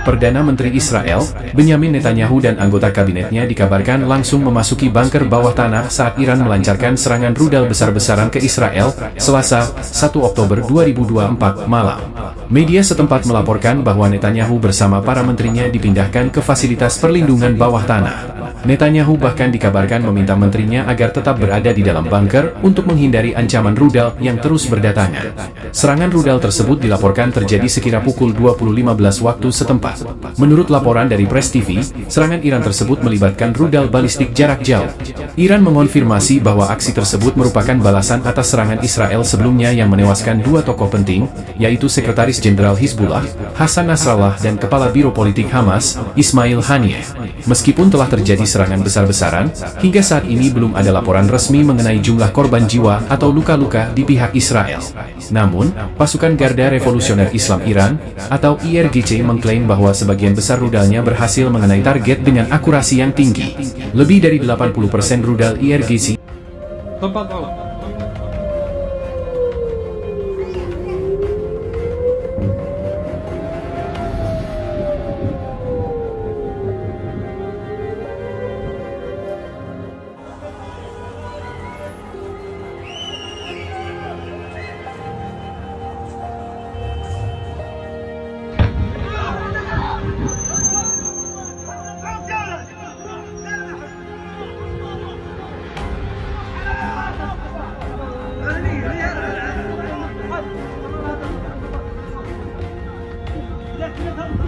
Perdana Menteri Israel, Benyamin Netanyahu dan anggota kabinetnya dikabarkan langsung memasuki bunker bawah tanah saat Iran melancarkan serangan rudal besar-besaran ke Israel, Selasa, 1 Oktober 2024 malam. Media setempat melaporkan bahwa Netanyahu bersama para menterinya dipindahkan ke fasilitas perlindungan bawah tanah. Netanyahu bahkan dikabarkan meminta menterinya agar tetap berada di dalam bunker untuk menghindari ancaman rudal yang terus berdatangan. Serangan rudal tersebut dilaporkan terjadi sekira pukul 20.15 waktu setempat. Menurut laporan dari Press TV, serangan Iran tersebut melibatkan rudal balistik jarak jauh. Iran mengonfirmasi bahwa aksi tersebut merupakan balasan atas serangan Israel sebelumnya yang menewaskan dua tokoh penting, yaitu Sekretaris Jenderal Hizbullah, Hasan Nasrallah dan Kepala Biro Politik Hamas, Ismail Haniyeh. Meskipun telah terjadi serangan besar-besaran, hingga saat ini belum ada laporan resmi mengenai jumlah korban jiwa atau luka-luka di pihak Israel. Namun, pasukan Garda Revolusioner Islam Iran, atau IRGC mengklaim bahwa sebagian besar rudalnya berhasil mengenai target dengan akurasi yang tinggi. Lebih dari 80% rudal IRGC Tempat Gel, gel, gel.